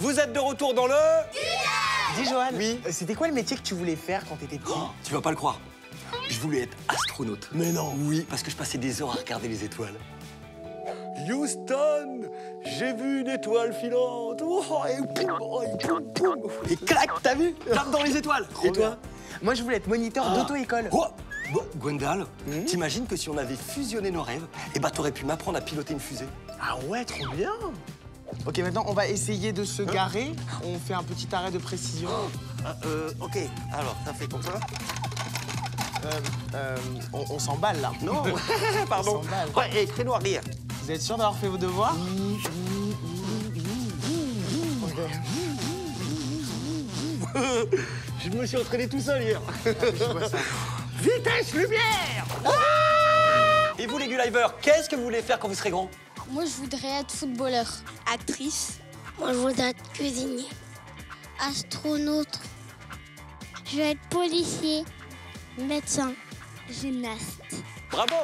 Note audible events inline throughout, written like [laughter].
Vous êtes de retour dans le... Dis Johan, Oui. euh, c'était quoi le métier que tu voulais faire quand t'étais petit Oh, tu vas pas le croire. Je voulais être astronaute. Mais non. Oui, parce que je passais des heures à regarder les étoiles. Houston, j'ai vu une étoile filante. Oh, et, poum, oh, et, poum, poum. Et clac, t'as vu Tape dans les étoiles. et toi Moi, je voulais être moniteur d'auto-école. Oh Bon, Gwendal, t'imagines que si on avait fusionné nos rêves, eh ben t'aurais pu m'apprendre à piloter une fusée. Ah ouais, trop bien. Ok, maintenant, on va essayer de se garer. On fait un petit arrêt de précision. Ah, euh, ok, alors ça fait comme ça Euh, euh, on on s'emballe, là. Non, [laughs] [laughs] pardon. On. Ouais, et créneau arrière. Vous êtes sûr d'avoir fait vos devoirs? [laughs] Je me suis entraîné tout seul hier. Je vois ça. Vitesse lumière Et vous les Gullivers, qu'est-ce que vous voulez faire quand vous serez grand? Moi, je voudrais être footballeur. Actrice. Moi, je voudrais être cuisinier. Astronaute. Je vais être policier. Médecin. Gymnaste. Bravo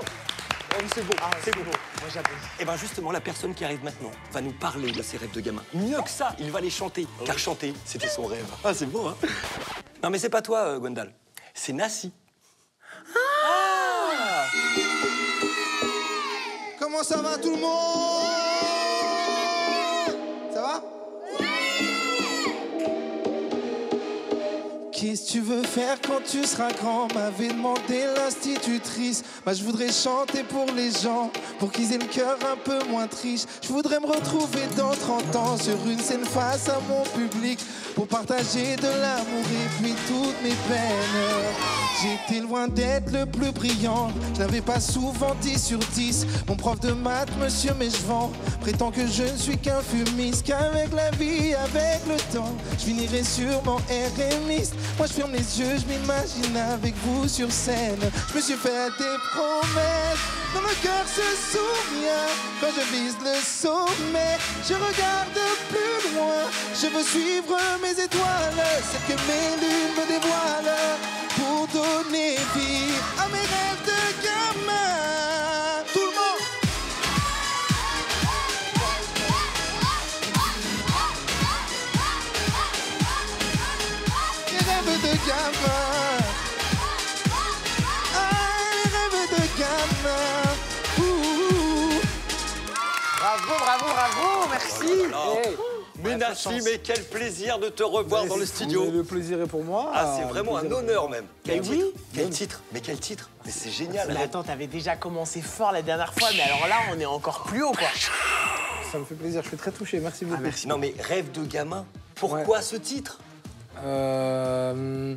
Oh, c'est beau, c'est beau. Moi, j'applaudis. Et bien justement, la personne qui arrive maintenant va nous parler de ses rêves de gamin. Mieux que ça, il va les chanter, car chanter, c'était son rêve. Ah, c'est beau, hein Non, mais c'est pas toi, euh, Gwendal. C'est Nassi. Ça va tout le monde? Tu veux faire quand tu seras grand M'avait demandé l'institutrice. Moi je voudrais chanter pour les gens, pour qu'ils aient le cœur un peu moins triste. Je voudrais me retrouver dans 30 ans sur une scène face à mon public, pour partager de l'amour et puis toutes mes peines. J'étais loin d'être le plus brillant, je n'avais pas souvent 10 sur 10. Mon prof de maths, monsieur Mechevant, prétend que je ne suis qu'un fumiste, qu'avec la vie, avec le temps, je finirai sûrement RMiste. Moi je ferme les yeux, je m'imagine avec vous sur scène. Je me suis fait des promesses, dans le cœur se souvient. Quand je vise le sommet, je regarde plus loin. Je veux suivre mes étoiles, celles que mes lunes me dévoilent. Pour donner vie à mes rêves Ouh. Bravo, bravo, bravo, merci. Eh, Mais mais quel plaisir de te revoir dans le studio. Mais Le plaisir est pour moi. Ah, c'est vraiment un honneur même. Quel Mais titre oui. Quel titre Mais quel titre Mais c'est génial. Mais attends, t'avais déjà commencé fort la dernière fois, mais alors là, on est encore plus haut, quoi. Ça me fait plaisir, je suis très touché, merci beaucoup. merci. Non mais rêve de gamin. Pourquoi ce titre? Euh,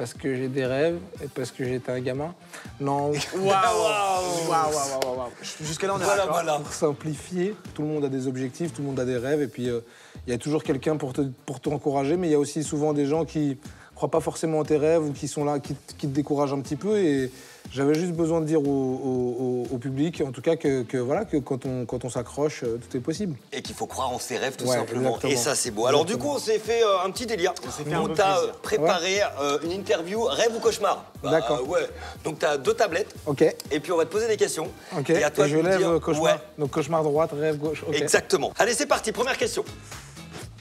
parce que j'ai des rêves et parce que j'étais un gamin. Non, Waouh [laughs] Waouh, waouh, waouh, waouh. Jusque-là, on est Voilà, voilà. pour simplifier, tout le monde a des objectifs, tout le monde a des rêves et puis euh, il y a toujours quelqu'un pour te pour t'encourager, mais il y a aussi souvent des gens qui croient pas forcément en tes rêves ou qui sont là, qui, te- qui te découragent un petit peu et j'avais juste besoin de dire au, au- au- au public, en tout cas, que, que voilà, que quand on, quand on s'accroche, euh, tout est possible. Et qu'il faut croire en ses rêves tout Ouais, simplement. exactement. Et ça c'est beau. Alors du coup on s'est fait euh, un petit délire. on t'a préparé euh, une interview rêve ou cauchemar. Bah, D'accord. Ouais. Donc t'as deux tablettes. Ok. Et puis on va te poser des questions. Ok. Et à toi je de nous lève dire- cauchemar. Ouais, Donc cauchemar droite, rêve gauche. Exactement. Allez c'est parti. Première question.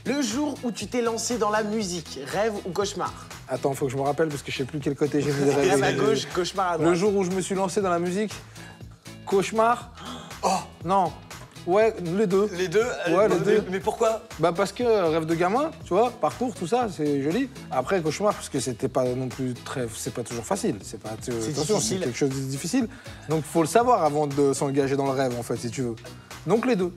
Le jour où tu t'es lancé dans la musique, rêve ou cauchemar Attends, faut que je me rappelle parce que je sais plus quel côté j'ai mis le [laughs] rêve. Rêve à gauche, cauchemar à Le droite. jour où je me suis lancé dans la musique, cauchemar. Oh non. Ouais, les deux. Les deux. euh, Ouais, les deux. Mais pourquoi? Bah parce que euh, rêve de gamin, tu vois, parcours, tout ça, c'est joli. Après cauchemar, parce que c'était pas non plus très, c'est pas toujours facile. C'est pas, c'est quelque chose de difficile. Donc faut le savoir avant de s'engager dans le rêve, en fait, si tu veux. Donc les deux.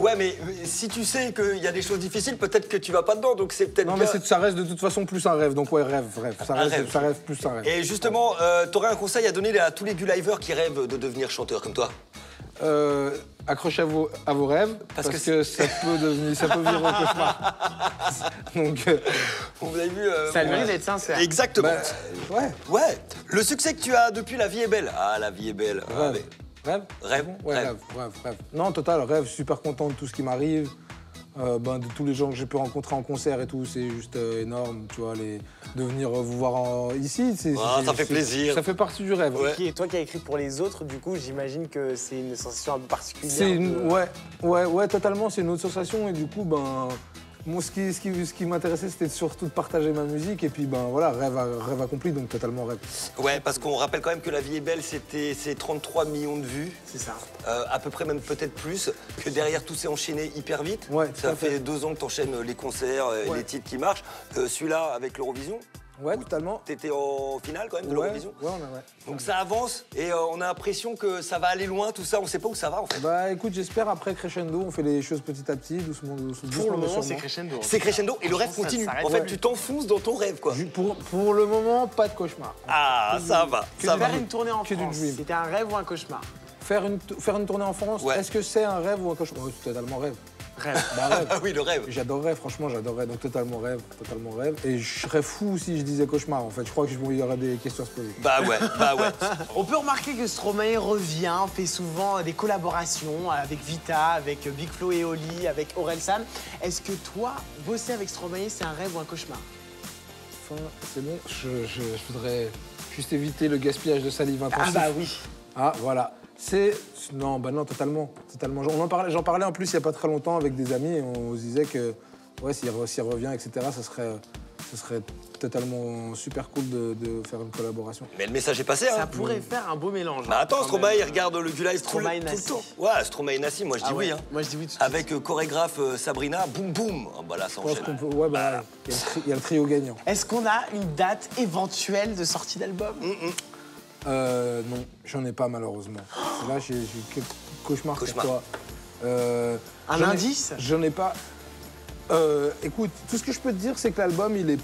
Ouais mais euh, si tu sais qu'il y a des choses difficiles, peut-être que tu vas pas dedans. Donc c'est peut-être Non mais ça reste de toute façon plus un rêve. Donc ouais, rêve, rêve. Ça reste, rêve. ça reste plus un rêve. Et justement, euh, t'aurais un conseil à donner à tous les Gullivers qui rêvent de devenir chanteurs comme toi? Euh, accrochez à vos, à vos rêves Parce parce, que que, ça peut devenir, ça peut virer au cauchemar. [laughs] Donc euh, Vous avez vu euh, Ça a le mérite d'être sincère. Exactement. bah, ouais, Ouais. Le succès que tu as depuis La vie est belle. Ah, La vie est belle. Ah, rêve. mais- Rêve? Rêve. Ouais, Rêve. rêve, rêve, rêve. Non, total, rêve, super content de tout ce qui m'arrive. Euh, ben, de tous les gens que j'ai pu rencontrer en concert et tout, c'est juste euh, énorme, tu vois, les, de venir euh, vous voir en- ici. c'est- Ah, c'est- ça fait c'est- plaisir. Ça fait partie du rêve. Ouais. Et toi qui as écrit pour les autres, du coup, j'imagine que c'est une sensation un peu particulière. C'est une- de- ouais, ouais, ouais, totalement. C'est une autre sensation et du coup, ben, moi, ce qui, ce qui, ce qui m'intéressait, c'était surtout de partager ma musique et puis, ben, voilà, rêve, accompli, donc totalement rêve. Ouais, parce qu'on rappelle quand même que La vie est belle, c'était c'est 33 millions de vues. C'est ça. Euh, à peu près même peut-être plus, que derrière tout s'est enchaîné hyper vite. Ouais, Ça fait. fait deux ans que t'enchaînes les concerts, Ouais. les titres qui marchent. Euh, Celui-là avec l'Eurovision, Ouais, totalement. t'étais en finale quand même de Ouais, ouais, l'Eurovision. on a- ouais. Donc ça avance et euh, on a l'impression que ça va aller loin, tout ça, on sait pas où ça va en fait. Bah écoute, j'espère après crescendo, on fait les choses petit à petit, doucement, doucement. Pour le moment, c'est crescendo. C'est crescendo et le rêve continue. En fait, tu t'enfonces dans ton rêve quoi. Pour, pour le moment, pas de cauchemar. Ah, ça va, Que ça va. faire une tournée en Que France, c'était un rêve ou un cauchemar? Faire une, t- faire une tournée en France, Ouais. est-ce que c'est un rêve ou un cauchemar? Ouais, C'est totalement rêve. Rêve. Bah rêve. Ah [laughs] oui, le rêve. J'adorerais, franchement, j'adorerais. Donc totalement rêve, totalement rêve. Et je serais fou si je disais cauchemar, en fait. Je crois qu'il y aurait des questions à se poser. Bah ouais, bah ouais. [laughs] On peut remarquer que Stromae revient, fait souvent des collaborations avec Vita, avec Big Flo et Oli, avec Aurel San. Est-ce que toi, bosser avec Stromae, c'est un rêve ou un cauchemar? Enfin, c'est bon. Je, je- je voudrais juste éviter le gaspillage de salive Ah intensif. bah oui. Ah, voilà. C'est. Non, bah non, totalement. totalement. J'en en parlais, j'en parlais en plus il n'y a pas très longtemps avec des amis et on se disait que, ouais, s'il re- s'il revient, etc., ça serait, ça serait totalement super cool de, de faire une collaboration. Mais le message est passé, Ça hein. pourrait faire un beau mélange. Bah hein, attends, Stromae, il regarde le live tout, tout le Nassi. temps. Ouais, Stromae et Nassi, moi je dis Ah ouais. oui. Hein. Moi je dis oui tout. Avec euh, chorégraphe euh, Sabrina, boum boum. Ah bah là, ça Je pense enchaîne. qu'on peut. Ouais, bah, il y, a le tri- il y a le trio gagnant. Est-ce qu'on a une date éventuelle de sortie d'album? Euh, non, j'en ai pas malheureusement. [gasps] Là, j'ai j'ai quelques cauchemars Cauchemar. pour toi. Euh, Un indice? J'en ai pas. Euh, écoute, tout ce que je peux te dire, c'est que l'album, il est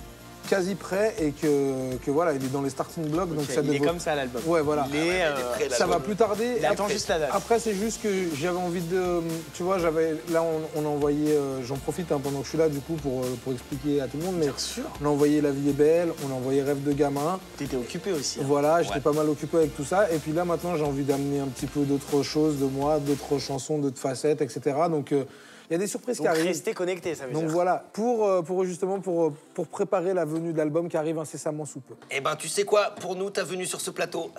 quasi prêt et que, que voilà, il est dans les starting blocks. donc ça Il est comme ça l'album. Ouais, voilà. Il est, euh, prêt, Ça va plus tarder. Il attend Après- juste la date. Après, c'est juste que j'avais envie de. Tu vois, j'avais. Là, on, on a envoyé. euh, J'en profite hein, pendant que je suis là, du coup, pour, euh, pour expliquer à tout le monde. Mais Bien sûr. on a envoyé La vie est belle, on a envoyé Rêve de gamin. T'étais occupé aussi. hein. Voilà, j'étais Ouais. pas mal occupé avec tout ça. Et puis là, maintenant, j'ai envie d'amener un petit peu d'autres choses de moi, d'autres chansons, d'autres facettes, etc. Donc, euh, il y a des surprises Donc qui arrivent. restez connectés, ça veut Donc dire. voilà, pour, euh, pour justement pour, euh, pour préparer la venue de l'album qui arrive incessamment sous peu. Eh ben, tu sais quoi, pour nous, ta venue sur ce plateau,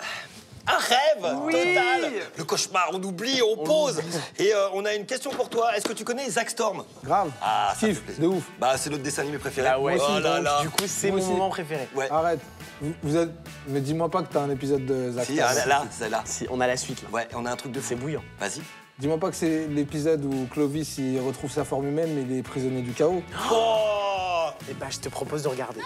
un rêve total. Le cauchemar, on oublie, on pose. Et euh, on a une question pour toi. Est-ce que tu connais Zach Storm? Grave, Ah, ça de ouf. Bah, c'est notre dessin animé préféré. Ah ouais, oh là donc, là. du coup, c'est mon aussi. moment préféré. Ouais. Arrête. Vous, vous êtes... Mais dis-moi pas que t'as un épisode de Zach. Si, Storm. ah, là, là, là. Si, on a la suite là. Ouais, on a un truc de fou. C'est bouillant. Vas-y. Dis-moi pas que c'est l'épisode où Clovis il retrouve sa forme humaine mais il est prisonnier du chaos. Oh Et bah, je te propose de regarder.